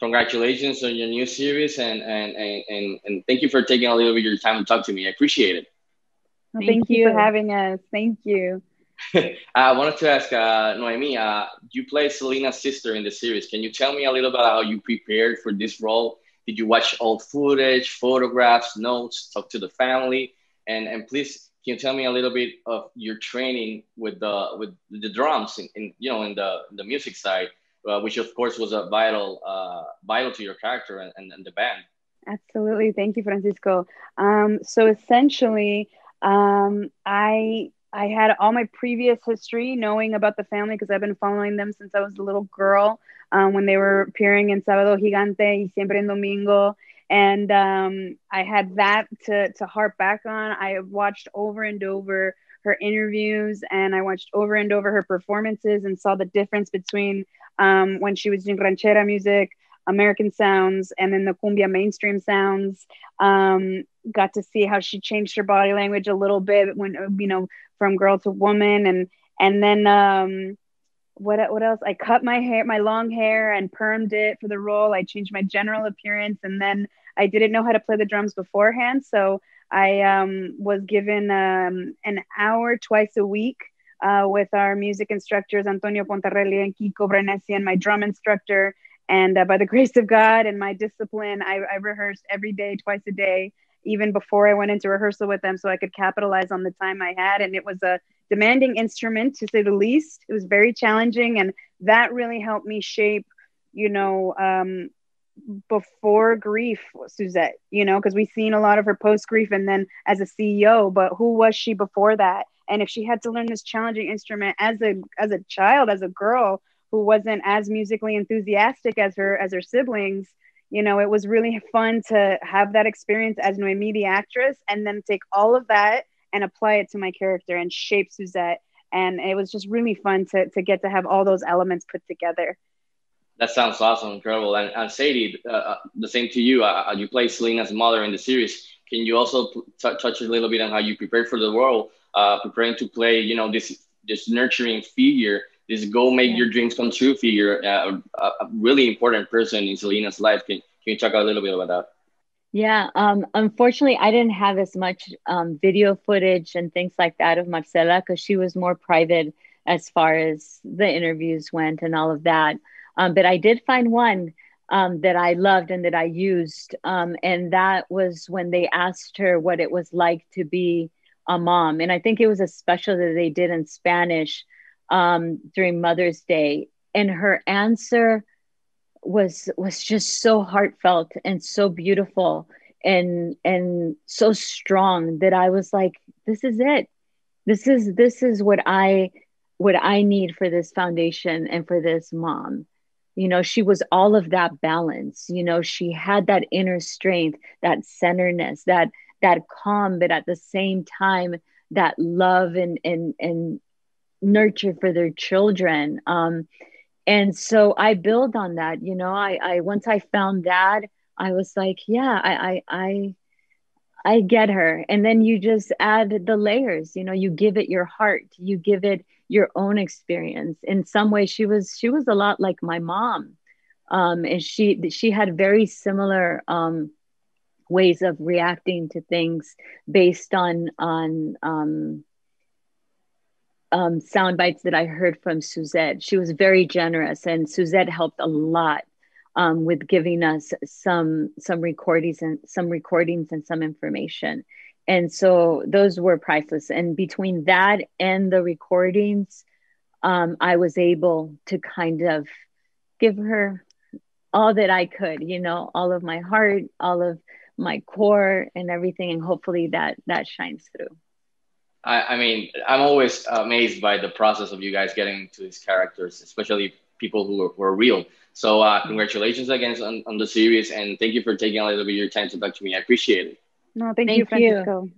congratulations on your new series and, and, and, and, and thank you for taking a little bit of your time to talk to me. I appreciate it. Well, thank, thank you. you for having us. Thank you. I wanted to ask uh, Noemi, uh, you play Selena's sister in the series. Can you tell me a little about how you prepared for this role? Did you watch old footage, photographs, notes, talk to the family? And, and please, can you tell me a little bit of your training with the with the drums in, in you know in the the music side, uh, which of course was a vital uh, vital to your character and, and, and the band. Absolutely, thank you, Francisco. Um, so essentially, um, I I had all my previous history knowing about the family because I've been following them since I was a little girl um, when they were appearing in Sábado Gigante y Siempre en Domingo. And um, I had that to, to harp back on. I watched over and over her interviews and I watched over and over her performances and saw the difference between um, when she was doing ranchera music, American sounds, and then the cumbia mainstream sounds. Um, got to see how she changed her body language a little bit when you know from girl to woman and and then um what what else i cut my hair my long hair and permed it for the role i changed my general appearance and then i didn't know how to play the drums beforehand so i um, was given um, an hour twice a week uh, with our music instructors antonio pontarelli and kiko Brenesi and my drum instructor and uh, by the grace of god and my discipline I, I rehearsed every day twice a day even before I went into rehearsal with them so I could capitalize on the time I had. And it was a demanding instrument to say the least. It was very challenging. And that really helped me shape, you know, um, before grief, Suzette, you know, because we've seen a lot of her post grief and then as a CEO, but who was she before that? And if she had to learn this challenging instrument as a as a child, as a girl who wasn't as musically enthusiastic as her as her siblings, you know, it was really fun to have that experience as Noemi, the actress, and then take all of that and apply it to my character and shape Suzette. And it was just really fun to, to get to have all those elements put together. That sounds awesome, incredible. And, and Seidy, uh, uh the same to you. Uh, uh, you play Selena's mother in the series. Can you also t- touch a little bit on how you prepared for the role, uh, preparing to play, you know, this this nurturing figure this go make your dreams come true figure, uh, a, a, really important person in Selena's life. Can, can you talk a little bit about that? Yeah, um, unfortunately, I didn't have as much um, video footage and things like that of Marcella because she was more private as far as the interviews went and all of that. Um, but I did find one um, that I loved and that I used. Um, and that was when they asked her what it was like to be a mom. And I think it was a special that they did in Spanish um, during Mother's Day, and her answer was was just so heartfelt and so beautiful and and so strong that I was like, this is it. This is this is what I what I need for this foundation and for this mom. You know, she was all of that balance. You know, she had that inner strength, that centerness, that that calm, but at the same time, that love and and and nurture for their children um, and so i build on that you know i i once i found that i was like yeah i i i I get her. And then you just add the layers, you know, you give it your heart, you give it your own experience. In some way she was she was a lot like my mom. Um, and she she had very similar um, ways of reacting to things based on on um, um, sound bites that I heard from Suzette. She was very generous, and Suzette helped a lot um, with giving us some some recordings and some recordings and some information. And so those were priceless. And between that and the recordings, um, I was able to kind of give her all that I could, you know, all of my heart, all of my core, and everything. And hopefully that that shines through. I, I mean, I'm always amazed by the process of you guys getting to these characters, especially people who are, who are real. So, uh, congratulations again on, on the series, and thank you for taking a little bit of your time to talk to me. I appreciate it. No, thank, thank you, Francisco. You.